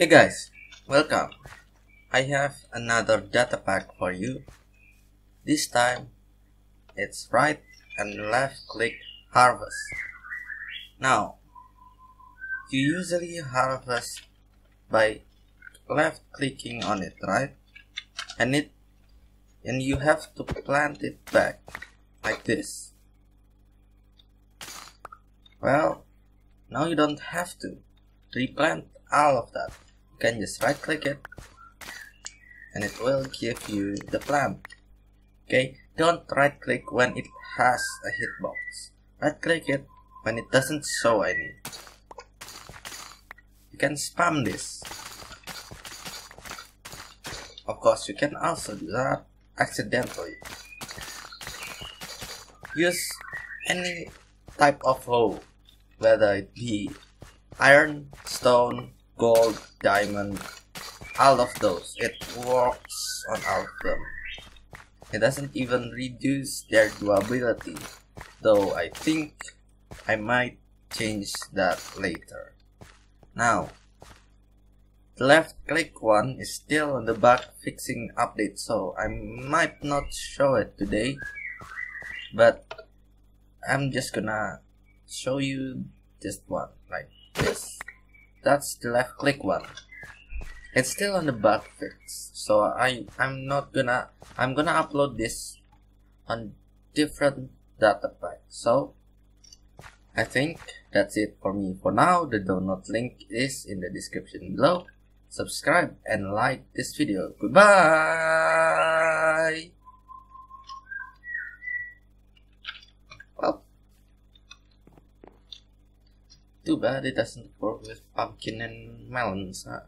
Hey guys, welcome. I have another data pack for you. This time, it's right and left click harvest. Now, you usually harvest by left clicking on it, right? And it and you have to plant it back like this. Well, now you don't have to replant all of that. Can just right click it and it will give you the plant. Okay, don't right click when it has a hitbox. Right click it when it doesn't show any. You can spam this. Of course, you can also do that accidentally. Use any type of hoe, whether it be iron, stone, gold, diamond, all of those. It works on all of them. It doesn't even reduce their durability, though I think I might change that later. Now, the left click one is still on the bug fixing update, so I might not show it today, but I'm just gonna show you just one, like this. That's the left click one. It's still on the bug fix, so I I'm not gonna I'm gonna upload this on different data pack. So I think that's it for me for now. The download link is in the description below. Subscribe and like this video. Goodbye! Too bad it doesn't work with pumpkin and melons, huh?